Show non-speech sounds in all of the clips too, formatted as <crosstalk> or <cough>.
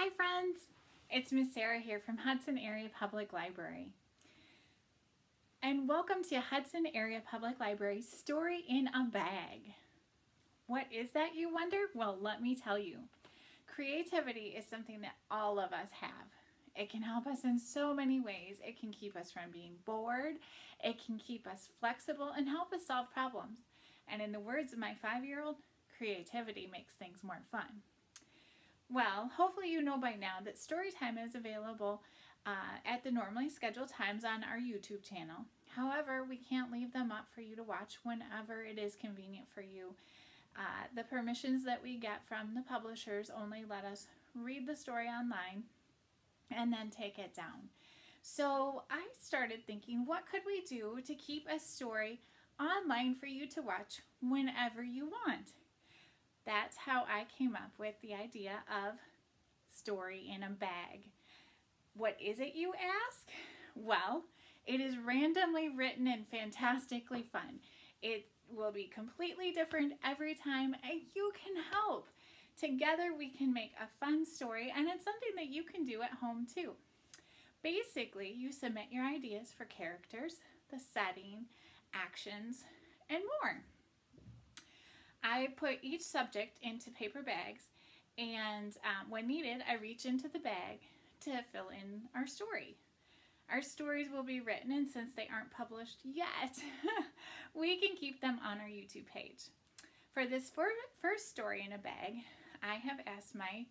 Hi friends, it's Miss Sara here from Hudson Area Public Library. And welcome to Hudson Area Public Library Story in a Bag. What is that you wonder? Well, let me tell you. Creativity is something that all of us have. It can help us in so many ways. It can keep us from being bored. It can keep us flexible and help us solve problems. And in the words of my five-year-old, creativity makes things more fun. Well, hopefully you know by now that Storytime is available uh, at the normally scheduled times on our YouTube channel. However, we can't leave them up for you to watch whenever it is convenient for you. Uh, the permissions that we get from the publishers only let us read the story online and then take it down. So I started thinking, what could we do to keep a story online for you to watch whenever you want? That's how I came up with the idea of story in a bag. What is it, you ask? Well, it is randomly written and fantastically fun. It will be completely different every time and you can help. Together we can make a fun story and it's something that you can do at home too. Basically, you submit your ideas for characters, the setting, actions, and more. I put each subject into paper bags and um, when needed, I reach into the bag to fill in our story. Our stories will be written and since they aren't published yet, <laughs> we can keep them on our YouTube page. For this first story in a bag, I have asked my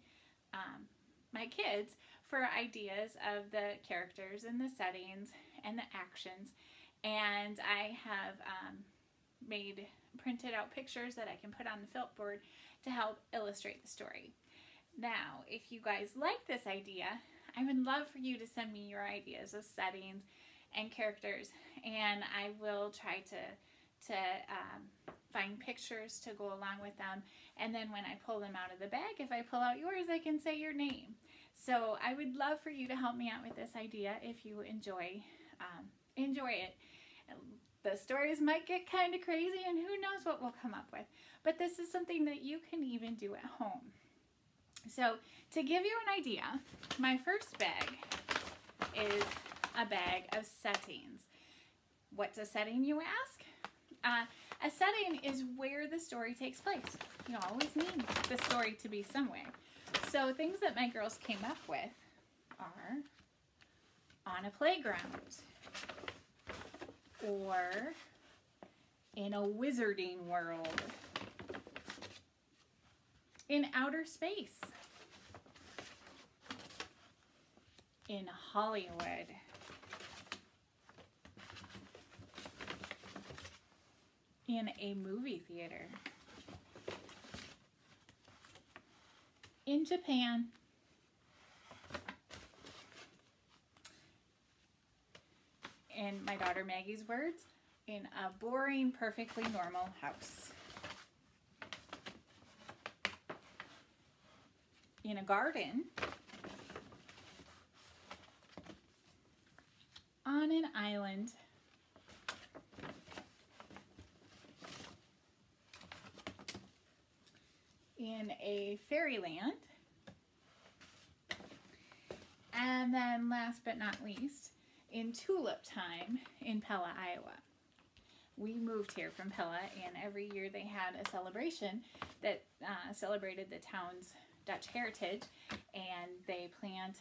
um, my kids for ideas of the characters and the settings and the actions and I have um, made printed out pictures that I can put on the felt board to help illustrate the story. Now, if you guys like this idea, I would love for you to send me your ideas of settings and characters, and I will try to, to um, find pictures to go along with them. And then when I pull them out of the bag, if I pull out yours, I can say your name. So I would love for you to help me out with this idea if you enjoy um, enjoy it the stories might get kind of crazy and who knows what we'll come up with. But this is something that you can even do at home. So to give you an idea, my first bag is a bag of settings. What's a setting, you ask? Uh, a setting is where the story takes place. You always need the story to be somewhere. So things that my girls came up with are on a playground, or in a wizarding world, in outer space, in Hollywood, in a movie theater, in Japan, Maggie's words, in a boring, perfectly normal house. In a garden, on an island, in a fairyland, and then last but not least, in tulip time in Pella, Iowa. We moved here from Pella and every year they had a celebration that uh, celebrated the town's Dutch heritage and they plant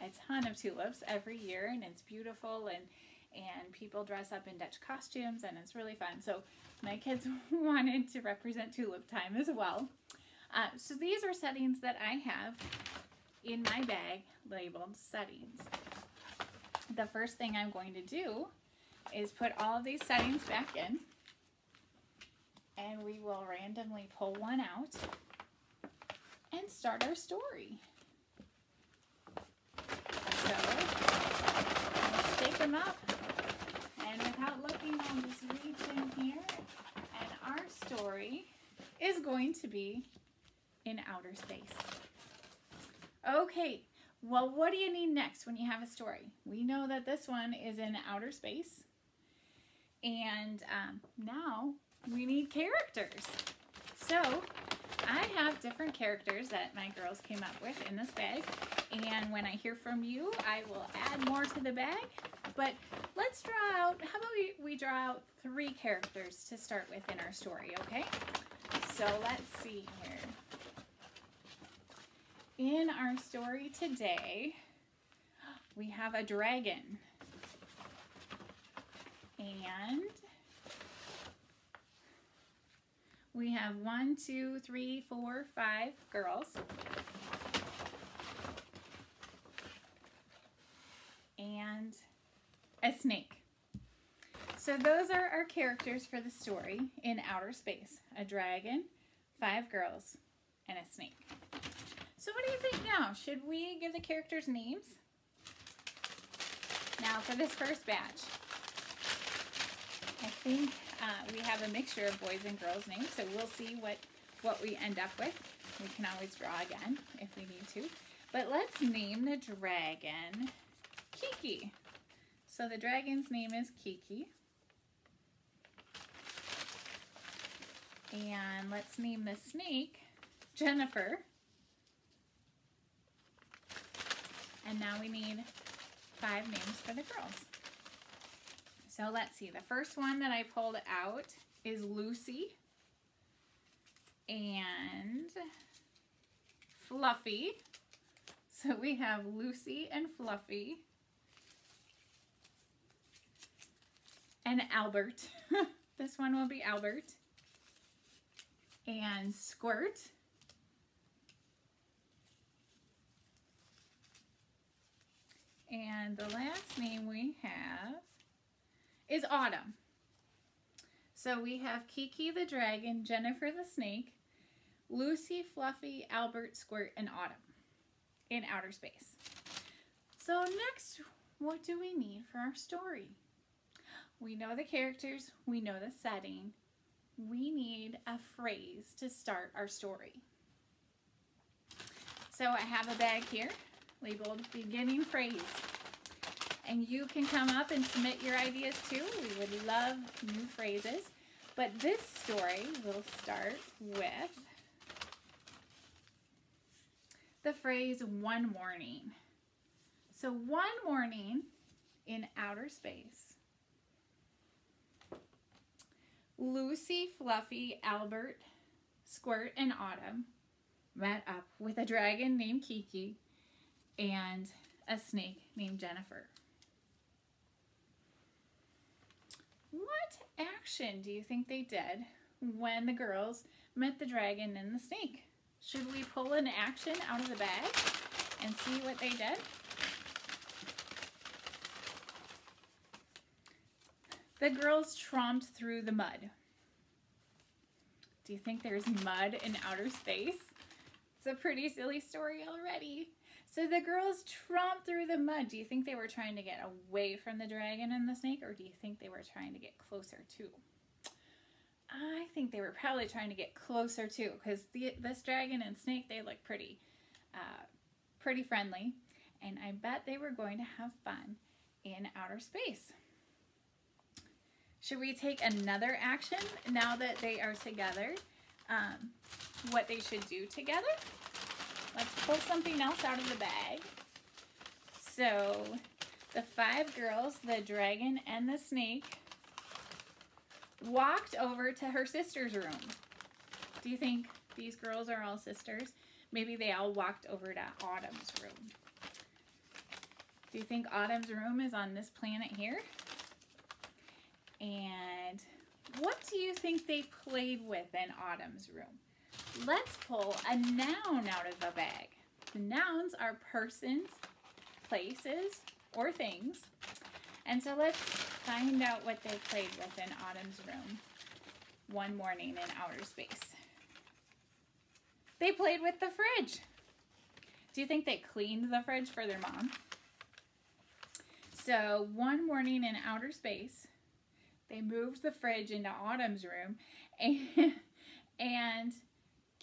a ton of tulips every year and it's beautiful and and people dress up in Dutch costumes and it's really fun. So my kids <laughs> wanted to represent tulip time as well. Uh, so these are settings that I have in my bag labeled settings the first thing I'm going to do is put all of these settings back in and we will randomly pull one out and start our story. So, I'll shake them up and without looking, I'll just reach in here and our story is going to be in outer space. Okay, well, what do you need next when you have a story? We know that this one is in outer space. And um, now we need characters. So I have different characters that my girls came up with in this bag. And when I hear from you, I will add more to the bag. But let's draw out, how about we, we draw out three characters to start with in our story, okay? So let's see here. In our story today, we have a dragon. And we have one, two, three, four, five girls. And a snake. So those are our characters for the story in outer space. A dragon, five girls, and a snake. So what do you think now? Should we give the characters names? Now for this first batch, I think uh, we have a mixture of boys and girls names, so we'll see what, what we end up with. We can always draw again if we need to. But let's name the dragon Kiki. So the dragon's name is Kiki. And let's name the snake Jennifer. And now we need five names for the girls. So let's see. The first one that I pulled out is Lucy and Fluffy. So we have Lucy and Fluffy and Albert. <laughs> this one will be Albert and Squirt. And the last name we have is Autumn. So we have Kiki the dragon, Jennifer the snake, Lucy, Fluffy, Albert, Squirt, and Autumn in outer space. So next, what do we need for our story? We know the characters, we know the setting. We need a phrase to start our story. So I have a bag here labeled beginning phrase. And you can come up and submit your ideas too. We would love new phrases. But this story will start with the phrase one morning. So one morning in outer space, Lucy, Fluffy, Albert, Squirt, and Autumn met up with a dragon named Kiki and a snake named Jennifer. What action do you think they did when the girls met the dragon and the snake? Should we pull an action out of the bag and see what they did? The girls tromped through the mud. Do you think there's mud in outer space? It's a pretty silly story already. So the girls tromped through the mud. Do you think they were trying to get away from the dragon and the snake, or do you think they were trying to get closer to? I think they were probably trying to get closer to, because this dragon and snake, they look pretty, uh, pretty friendly, and I bet they were going to have fun in outer space. Should we take another action now that they are together? Um, what they should do together? Let's pull something else out of the bag. So the five girls, the dragon and the snake, walked over to her sister's room. Do you think these girls are all sisters? Maybe they all walked over to Autumn's room. Do you think Autumn's room is on this planet here? And what do you think they played with in Autumn's room? Let's pull a noun out of the bag. The nouns are persons, places, or things. And so let's find out what they played with in Autumn's room one morning in outer space. They played with the fridge. Do you think they cleaned the fridge for their mom? So one morning in outer space, they moved the fridge into Autumn's room <laughs> and, and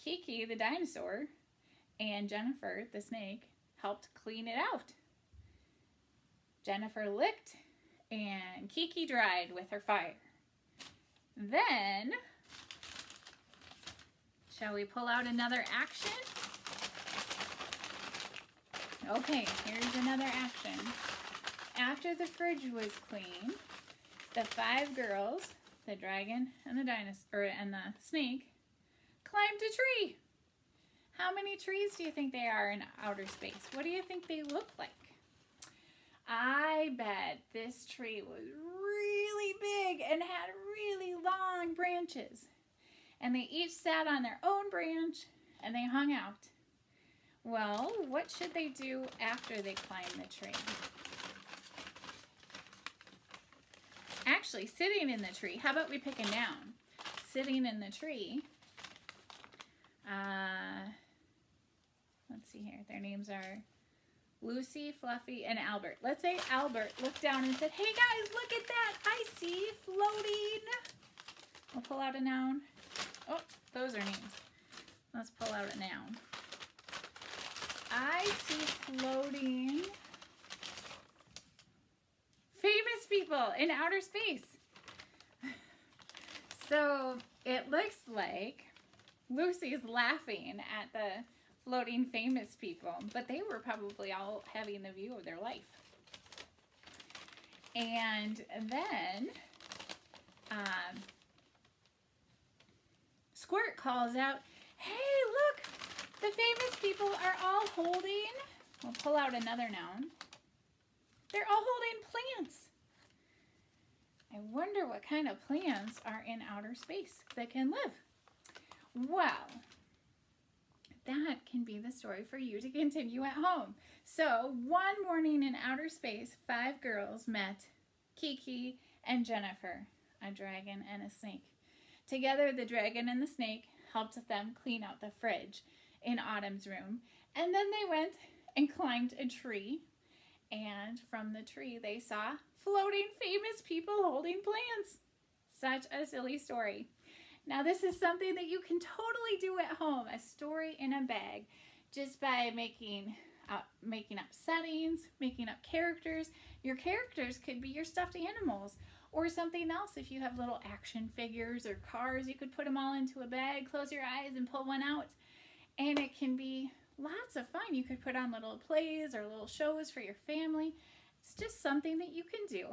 Kiki, the dinosaur, and Jennifer, the snake, helped clean it out. Jennifer licked and Kiki dried with her fire. Then Shall we pull out another action? Okay, here's another action. After the fridge was cleaned, the five girls, the dragon and the dinosaur and the snake, climbed a tree. How many trees do you think they are in outer space? What do you think they look like? I bet this tree was really big and had really long branches. And they each sat on their own branch and they hung out. Well, what should they do after they climb the tree? Actually, sitting in the tree. How about we pick a noun? Sitting in the tree. Uh, let's see here. Their names are Lucy, Fluffy, and Albert. Let's say Albert looked down and said, Hey guys, look at that. I see floating. We'll pull out a noun. Oh, those are names. Let's pull out a noun. I see floating famous people in outer space. <laughs> So it looks like Lucy's laughing at the floating famous people, but they were probably all having the view of their life. And then um, Squirt calls out, hey, look, the famous people are all holding, we'll pull out another noun, they're all holding plants. I wonder what kind of plants are in outer space that can live. Well, that can be the story for you to continue at home. So, one morning in outer space, five girls met Kiki and Jennifer, a dragon and a snake. Together, the dragon and the snake helped them clean out the fridge in Autumn's room, and then they went and climbed a tree. And from the tree, they saw floating famous people holding plants. Such a silly story. Now this is something that you can totally do at home, a story in a bag, just by making up, making up settings, making up characters. Your characters could be your stuffed animals or something else. If you have little action figures or cars, you could put them all into a bag, close your eyes and pull one out. And it can be lots of fun. You could put on little plays or little shows for your family. It's just something that you can do.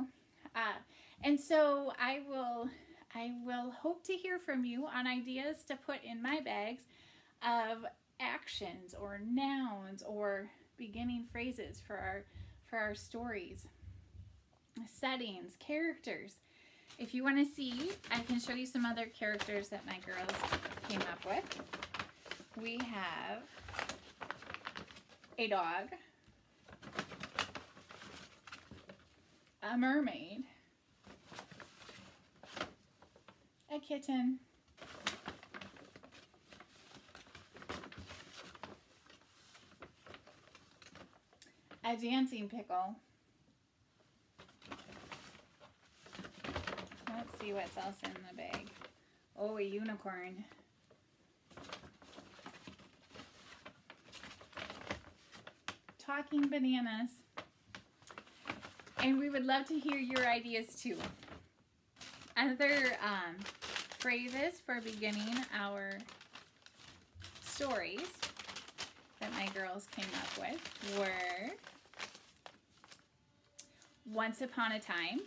Uh, and so I will I will hope to hear from you on ideas to put in my bags of actions or nouns or beginning phrases for our for our stories, settings, characters. If you want to see, I can show you some other characters that my girls came up with. We have a dog, a mermaid, a kitten, a dancing pickle. Let's see what's else in the bag. Oh, a unicorn. Talking bananas. And we would love to hear your ideas too. Other um, phrases for beginning our stories that my girls came up with were Once Upon a Time,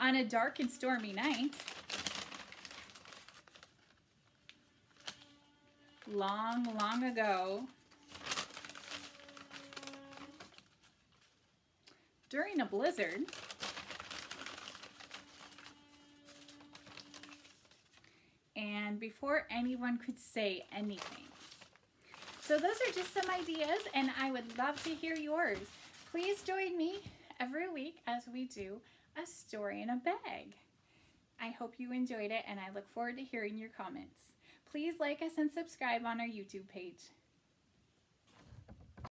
On a Dark and Stormy Night, Long, Long Ago, During a Blizzard, before anyone could say anything. So those are just some ideas and I would love to hear yours. Please join me every week as we do a story in a bag. I hope you enjoyed it and I look forward to hearing your comments. Please like us and subscribe on our YouTube page.